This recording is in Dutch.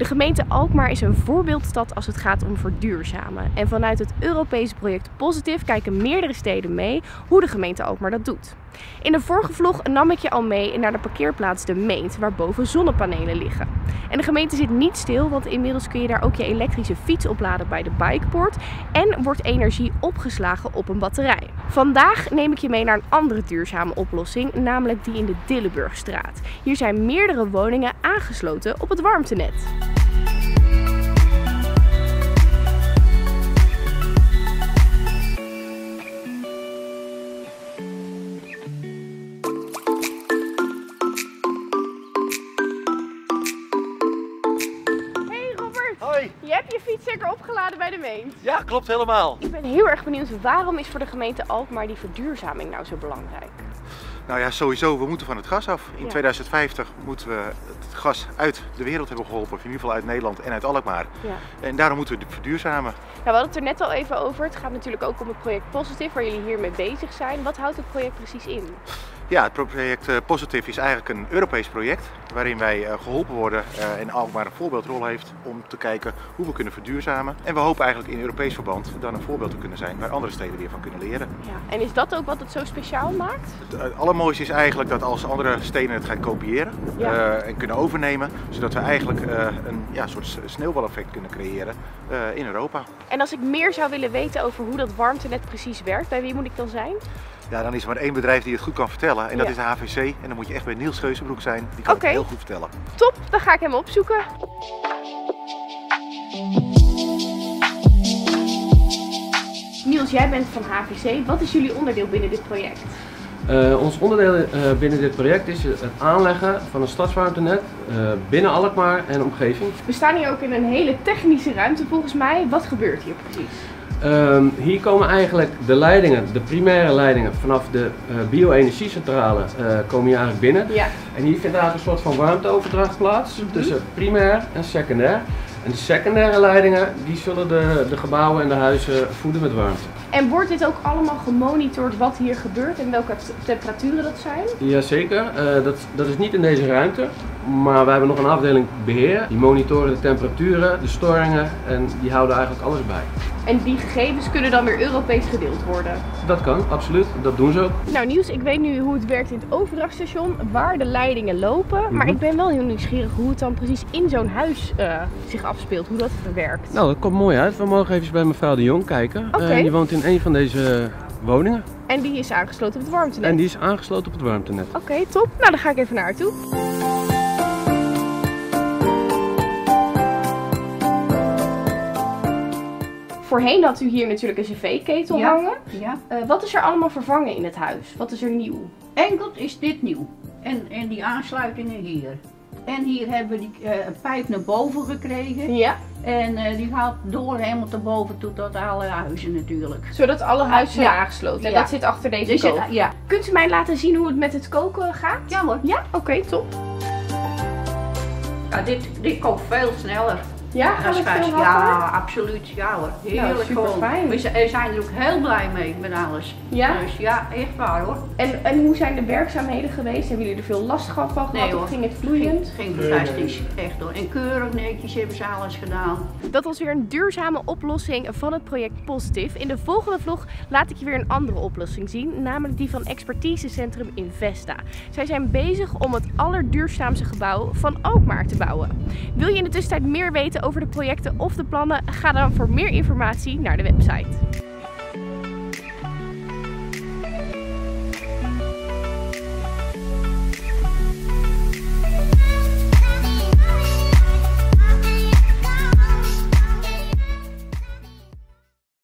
De gemeente Alkmaar is een voorbeeldstad als het gaat om verduurzamen. En vanuit het Europese project Positive kijken meerdere steden mee hoe de gemeente Alkmaar dat doet. In de vorige vlog nam ik je al mee naar de parkeerplaats De Meent, waar boven zonnepanelen liggen. En de gemeente zit niet stil, want inmiddels kun je daar ook je elektrische fiets opladen bij de bikeport en wordt energie opgeslagen op een batterij. Vandaag neem ik je mee naar een andere duurzame oplossing, namelijk die in de Dillenburgstraat. Hier zijn meerdere woningen aangesloten op het warmtenet. Zeker opgeladen bij de Meent. Ja, klopt helemaal. Ik ben heel erg benieuwd, waarom is voor de gemeente Alkmaar die verduurzaming nou zo belangrijk? Nou ja, sowieso, we moeten van het gas af. In Ja. 2050 moeten we het gas uit de wereld hebben geholpen, of in ieder geval uit Nederland en uit Alkmaar. Ja. En daarom moeten we verduurzamen. Nou, we hadden het er net al even over. Het gaat natuurlijk ook om het project Positive, waar jullie hiermee bezig zijn. Wat houdt het project precies in? Ja, het project eh, Positive is eigenlijk een Europees project waarin wij eh, geholpen worden eh, en Alkmaar een voorbeeldrol heeft om te kijken hoe we kunnen verduurzamen. En we hopen eigenlijk in Europees verband dan een voorbeeld te kunnen zijn waar andere steden weer van kunnen leren. Ja. En is dat ook wat het zo speciaal maakt? Het allermooiste is eigenlijk dat als andere steden het gaan kopiëren Ja. en kunnen overnemen, zodat we eigenlijk een ja, soort sneeuwbaleffect kunnen creëren in Europa. En als ik meer zou willen weten over hoe dat warmtenet precies werkt, bij wie moet ik dan zijn? Ja, dan is er maar één bedrijf die het goed kan vertellen en dat Ja. is de HVC. En dan moet je echt bij Niels Geuzenbroek zijn, die kan het heel goed vertellen. Top, dan ga ik hem opzoeken. Niels, jij bent van HVC. Wat is jullie onderdeel binnen dit project? Eh, ons onderdeel eh, binnen dit project is het aanleggen van een stadswarmtenet eh, binnen Alkmaar en omgeving. We staan hier ook in een hele technische ruimte volgens mij. Wat gebeurt hier precies? Ehm, hier komen eigenlijk de leidingen, de primaire leidingen vanaf de eh, bio-energiecentrale eh, komen hier eigenlijk binnen. Ja, En hier vindt eigenlijk een soort van warmteoverdracht plaats Mhm. tussen primair en secundair. En de secundaire leidingen die zullen de, de gebouwen en de huizen voeden met warmte. En wordt dit ook allemaal gemonitord wat hier gebeurt en welke temperaturen dat zijn? Jazeker, eh dat, dat is niet in deze ruimte, maar we hebben nog een afdeling beheer. Die monitoren de temperaturen, de storingen en die houden eigenlijk alles bij. En die gegevens kunnen dan weer Europees gedeeld worden. Dat kan, absoluut, dat doen ze ook. Nou Niels, ik weet nu hoe het werkt in het overdrachtstation, waar de leidingen lopen. Maar Mhm. ik ben wel heel nieuwsgierig hoe het dan precies in zo'n huis eh, zich afspeelt, hoe dat werkt. Nou, dat komt mooi uit. We mogen even bij mevrouw de Jong kijken. Oké. Eh, die woont in een van deze woningen En die is aangesloten op het warmtenet. en die is aangesloten op het warmtenet. Oké, top. Nou, dan ga ik even naar haar toe. Voorheen had u hier natuurlijk een cv-ketel Ja. hangen. Ja, Eh, wat is er allemaal vervangen in het huis? Wat is er nieuw? enkel is dit nieuw. En, en die aansluitingen hier. En hier hebben we die eh, een pijp naar boven gekregen. Ja. En eh, die gaat door helemaal naar boven toe tot alle huizen natuurlijk. Zodat alle huizen zijn Ja. aangesloten. En Ja. dat zit achter deze Dus, kook. ja. Kunt u mij laten zien hoe het met het koken gaat? ja hoor. Ja, oké, top. Ja, dit, dit komt veel sneller. Ja, gaat het veel ja, absoluut. Ja hoor. Heerlijk gewoon. fijn. We zi- zijn er ook heel blij mee met alles. Ja? Dus ja, echt waar hoor. En, en hoe zijn de werkzaamheden geweest? Hebben jullie er veel last van gehad Nee, of hoor. ging het vloeiend? Ging, ging fantastisch. Echt hoor. En keurig netjes hebben ze alles gedaan. Dat was weer een duurzame oplossing van het project Positive. In de volgende vlog laat ik je weer een andere oplossing zien, namelijk die van Expertisecentrum Investa. Zij zijn bezig om het allerduurzaamste gebouw van Alkmaar te bouwen. Wil je in de tussentijd meer weten over de projecten of de plannen? Ga dan voor meer informatie naar de website.